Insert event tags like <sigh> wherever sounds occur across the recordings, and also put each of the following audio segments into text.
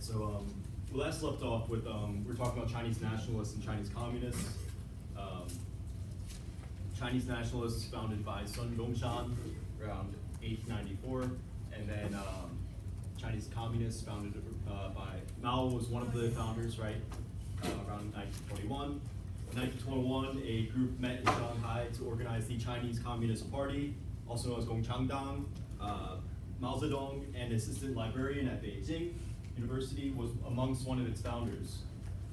right, so um, we last left off with um, we are talking about Chinese nationalists and Chinese communists. Um, Chinese nationalists founded by Sun Zhongshan around 1894, and then um, Chinese communists founded uh, by Mao was one of the founders, right, uh, around 1921. In 1921, a group met in Shanghai to organize the Chinese Communist Party, also known as Gongchangdang. Uh, Mao Zedong, an assistant librarian at Beijing University, was amongst one of its founders.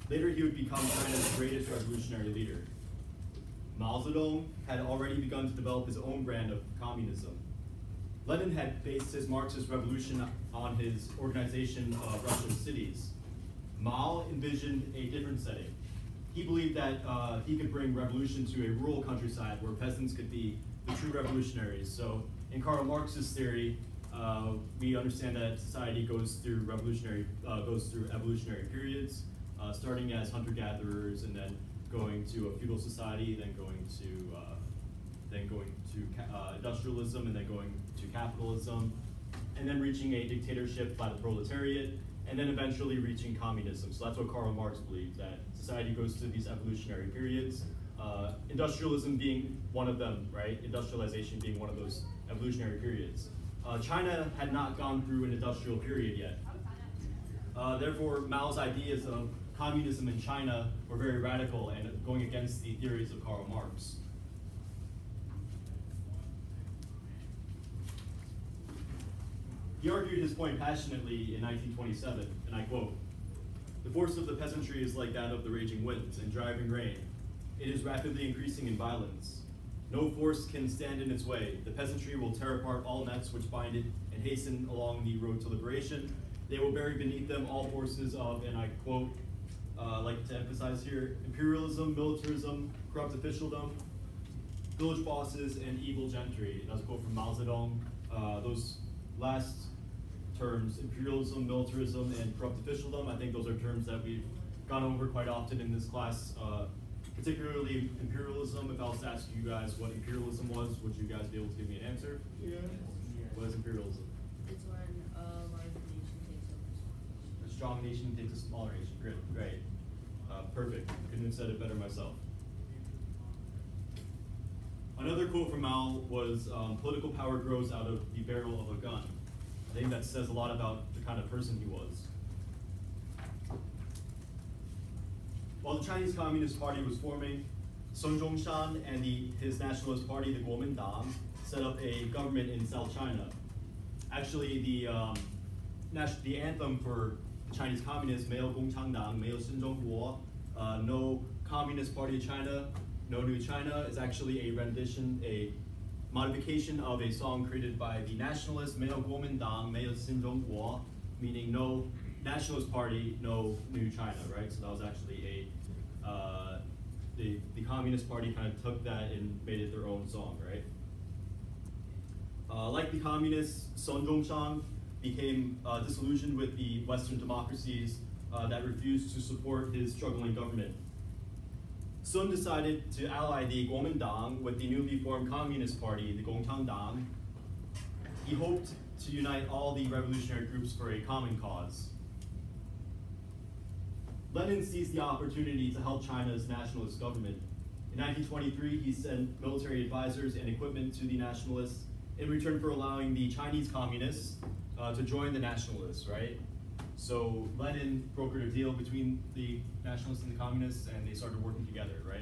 Later, he would become China's greatest revolutionary leader. Mao Zedong had already begun to develop his own brand of communism. Lenin had based his Marxist revolution on his organization of Russian cities. Mao envisioned a different setting. He believed that uh, he could bring revolution to a rural countryside where peasants could be the true revolutionaries. So in Karl Marx's theory, uh, we understand that society goes through revolutionary, uh, goes through evolutionary periods, uh, starting as hunter-gatherers and then going to a feudal society, then going to, uh, then going to uh, industrialism, and then going to capitalism, and then reaching a dictatorship by the proletariat, and then eventually reaching communism. So that's what Karl Marx believed, that society goes through these evolutionary periods, uh, industrialism being one of them, right? Industrialization being one of those evolutionary periods. Uh, China had not gone through an industrial period yet. Uh, therefore, Mao's ideas of communism in China were very radical and going against the theories of Karl Marx. He argued his point passionately in 1927, and I quote, The force of the peasantry is like that of the raging winds and driving rain. It is rapidly increasing in violence. No force can stand in its way. The peasantry will tear apart all nets which bind it and hasten along the road to liberation. They will bury beneath them all forces of, and I quote, uh, like to emphasize here, imperialism, militarism, corrupt officialdom, village bosses, and evil gentry. And that's a quote from Mao Zedong. Uh, those last terms, imperialism, militarism, and corrupt officialdom, I think those are terms that we've gone over quite often in this class. Uh, particularly imperialism. If I was to ask you guys what imperialism was, would you guys be able to give me an answer? Yeah. What is imperialism? It's when a large nation takes over. A strong nation takes a smaller nation. Great, great. Uh, perfect. Couldn't have said it better myself. Another quote from Mao was, um, political power grows out of the barrel of a gun. I think that says a lot about the kind of person he was. While the Chinese Communist Party was forming, Sun Zhongshan and the, his nationalist party, the Kuomintang, set up a government in South China. Actually, the um, the anthem for the Chinese communists, Meo Gongchangdang, Meo Sinzhongguo, Guo, uh, no Communist Party of China, no New China, is actually a rendition, a modification of a song created by the nationalist Meo Kuomintang, Meo Sinzhongguo, meaning no nationalist party, no New China, right? So that was actually a uh, the, the Communist Party kind of took that and made it their own song, right? Uh, like the communists, Sun Zhongshan became uh, disillusioned with the Western democracies uh, that refused to support his struggling government. Sun decided to ally the Kuomintang with the newly formed Communist Party, the Gongchangdang. He hoped to unite all the revolutionary groups for a common cause. Lenin seized the opportunity to help China's nationalist government. In 1923, he sent military advisors and equipment to the nationalists in return for allowing the Chinese communists uh, to join the nationalists, right? So Lenin brokered a deal between the nationalists and the communists, and they started working together, right?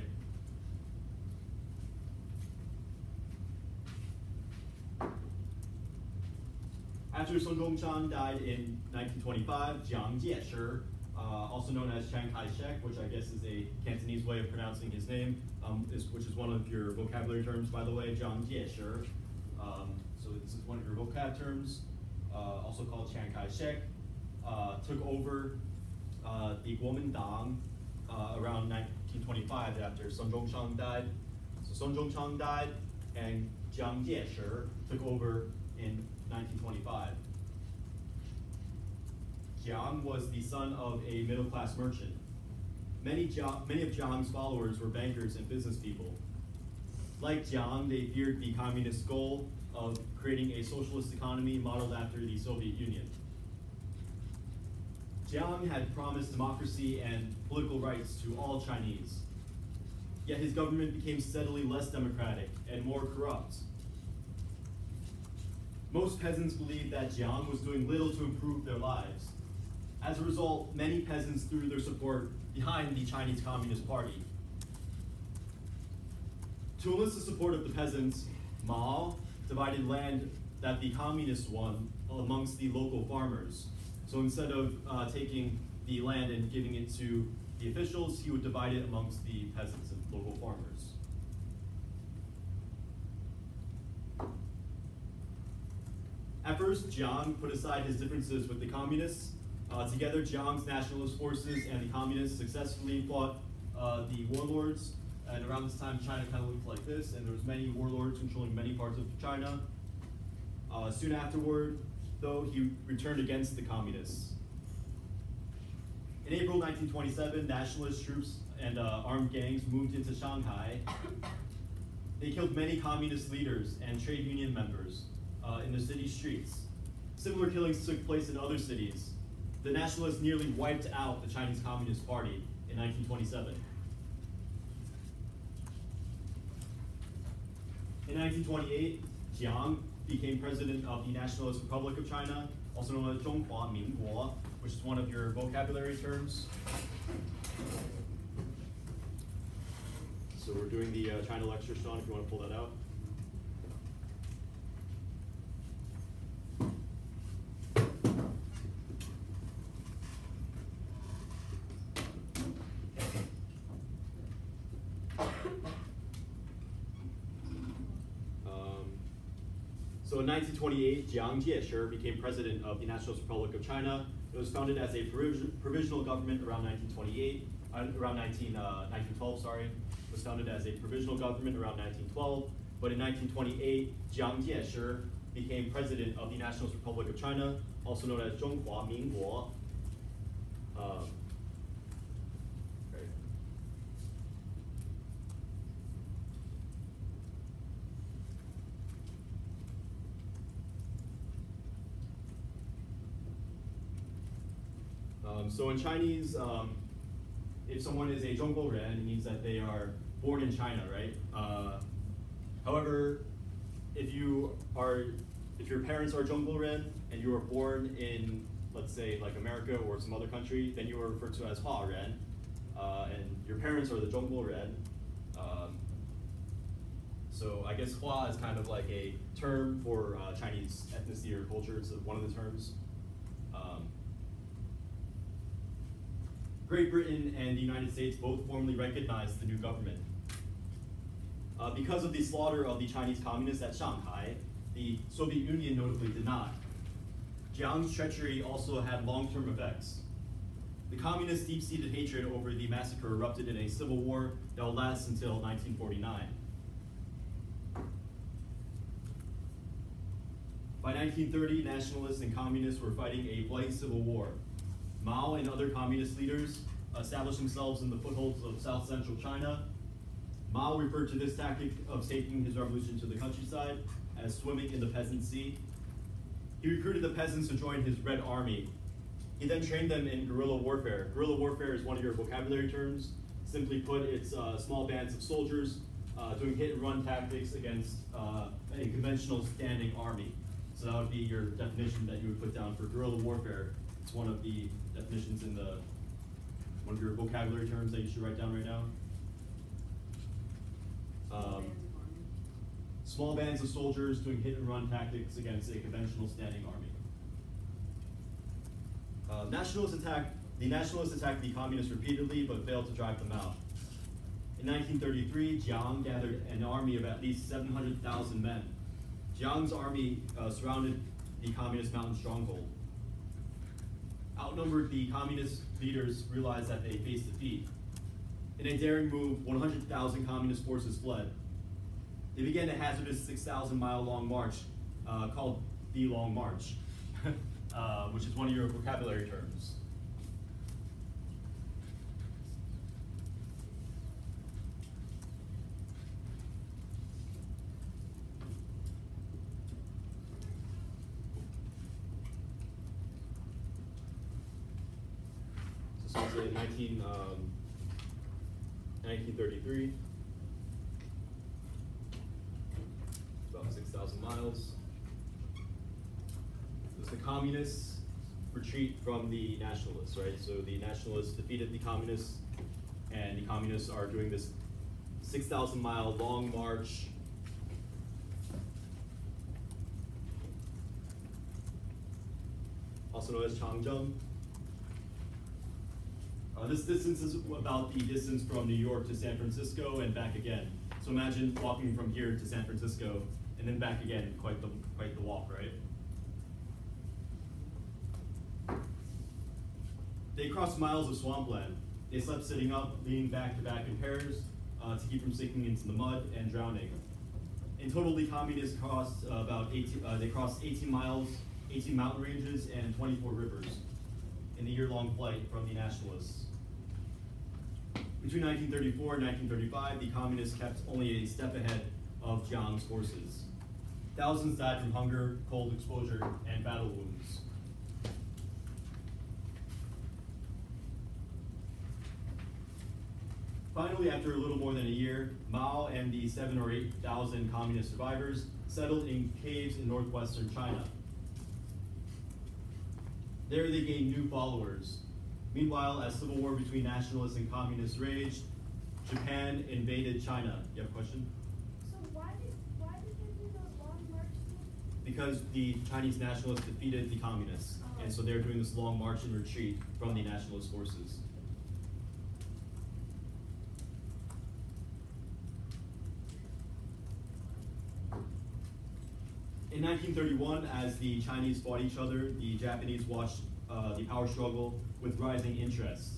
After Sun Zhongshan died in 1925, Jiang Jieshi uh, also known as Chiang Kai-shek, which I guess is a Cantonese way of pronouncing his name, um, is, which is one of your vocabulary terms, by the way, Jiang Jieshi. Um, so this is one of your vocab terms, uh, also called Chiang Kai-shek, uh, took over uh, the Kuomintang uh, around 1925 after Sun Zhongshan died. So Sun Zhongshan died, and Jiang Jieshi took over in 1925. Jiang was the son of a middle-class merchant. Many, many of Jiang's followers were bankers and business people. Like Jiang, they feared the communist goal of creating a socialist economy modeled after the Soviet Union. Jiang had promised democracy and political rights to all Chinese. Yet his government became steadily less democratic and more corrupt. Most peasants believed that Jiang was doing little to improve their lives. As a result, many peasants threw their support behind the Chinese Communist Party. To enlist the support of the peasants, Mao divided land that the communists won amongst the local farmers. So instead of uh, taking the land and giving it to the officials, he would divide it amongst the peasants and local farmers. At first, Jiang put aside his differences with the communists. Uh, together, Jiang's nationalist forces and the communists successfully fought uh, the warlords. And around this time, China kind of looked like this, and there was many warlords controlling many parts of China. Uh, soon afterward, though, he returned against the communists. In April 1927, nationalist troops and uh, armed gangs moved into Shanghai. They killed many communist leaders and trade union members uh, in the city streets. Similar killings took place in other cities. The nationalists nearly wiped out the Chinese Communist Party in 1927. In 1928, Jiang became president of the Nationalist Republic of China, also known as Zhonghua Minguo, which is one of your vocabulary terms. So we're doing the uh, China lecture, Sean, if you want to pull that out. Um, so in 1928, Jiang Jieshi became president of the Nationalist Republic of China. It was founded as a provisional government around 1928, uh, around 19, uh, 1912, sorry. It was founded as a provisional government around 1912. But in 1928, Jiang Jieshi became president of the Nationalist Republic of China, also known as Zhonghua Minguo. Um, right. Um, so in Chinese, um, if someone is a Zhongguo Ren, it means that they are born in China, right? Uh, however, if you are, if your parents are Zhongguo Ren and you were born in, let's say, like America or some other country, then you are referred to as Hua Ren, uh, and your parents are the Zhongguo Ren. Um, so I guess Hua is kind of like a term for uh, Chinese ethnicity or culture. It's one of the terms. Um, Great Britain and the United States both formally recognized the new government. Uh, because of the slaughter of the Chinese communists at Shanghai, the Soviet Union notably did not. Jiang's treachery also had long-term effects. The communists' deep-seated hatred over the massacre erupted in a civil war that will last until 1949. By 1930, nationalists and communists were fighting a bloody civil war. Mao and other communist leaders established themselves in the footholds of south central China. Mao referred to this tactic of taking his revolution to the countryside as swimming in the peasant sea. He recruited the peasants to join his Red Army. He then trained them in guerrilla warfare. Guerrilla warfare is one of your vocabulary terms. Simply put, it's uh, small bands of soldiers uh, doing hit and run tactics against uh, a conventional standing army. So that would be your definition that you would put down for guerrilla warfare. It's one of the definitions in the, one of your vocabulary terms that you should write down right now. Um, small bands of soldiers doing hit and run tactics against a conventional standing army. Uh, nationalists attacked, the nationalists attacked the communists repeatedly but failed to drive them out. In 1933, Jiang gathered an army of at least 700,000 men. Jiang's army uh, surrounded the communist mountain stronghold. Outnumbered, the communist leaders realized that they faced defeat. In a daring move, 100,000 communist forces fled. They began a hazardous 6,000 mile long march uh, called the Long March, <laughs> uh, which is one of your vocabulary terms. So in 19, um, 1933. About 6,000 miles. It was the communists retreat from the nationalists, right? So the nationalists defeated the communists, and the communists are doing this 6,000 mile long march. Also known as Changzheng. Uh, this distance is about the distance from New York to San Francisco and back again. So imagine walking from here to San Francisco and then back again, quite the, quite the walk, right? They crossed miles of swampland. They slept sitting up, leaning back to back in pairs uh, to keep from sinking into the mud and drowning. In total, the communists crossed about 18, uh, they crossed 18 miles, 18 mountain ranges, and 24 rivers in the year-long flight from the nationalists. Between 1934 and 1935, the communists kept only a step ahead of Jiang's forces. Thousands died from hunger, cold exposure, and battle wounds. Finally, after a little more than a year, Mao and the seven or eight thousand communist survivors settled in caves in northwestern China. There they gained new followers. Meanwhile, as civil war between nationalists and communists raged, Japan invaded China. You have a question? So why did why did they do the long march? Because the Chinese nationalists defeated the communists, oh. and so they're doing this long march and retreat from the nationalist forces. In 1931, as the Chinese fought each other, the Japanese watched uh, the power struggle with rising interest.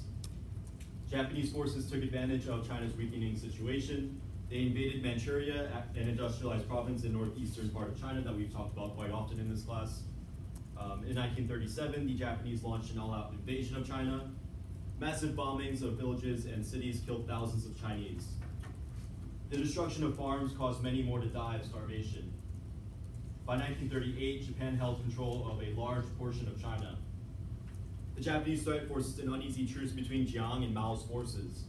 Japanese forces took advantage of China's weakening situation. They invaded Manchuria, an industrialized province in northeastern part of China that we've talked about quite often in this class. Um, in 1937, the Japanese launched an all-out invasion of China. Massive bombings of villages and cities killed thousands of Chinese. The destruction of farms caused many more to die of starvation. By 1938, Japan held control of a large portion of China. The Japanese threat forced an uneasy truce between Jiang and Mao's forces.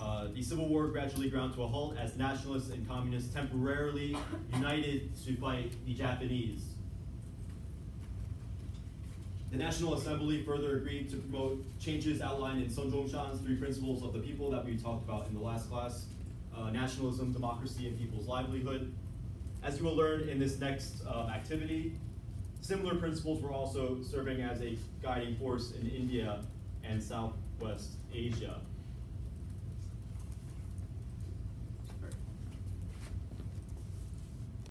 Uh, the civil war gradually ground to a halt as nationalists and communists temporarily united to fight the Japanese. The National Assembly further agreed to promote changes outlined in Sun Zhongshan's three principles of the people that we talked about in the last class uh, nationalism, democracy, and people's livelihood. As you will learn in this next um, activity, similar principles were also serving as a guiding force in India and Southwest Asia.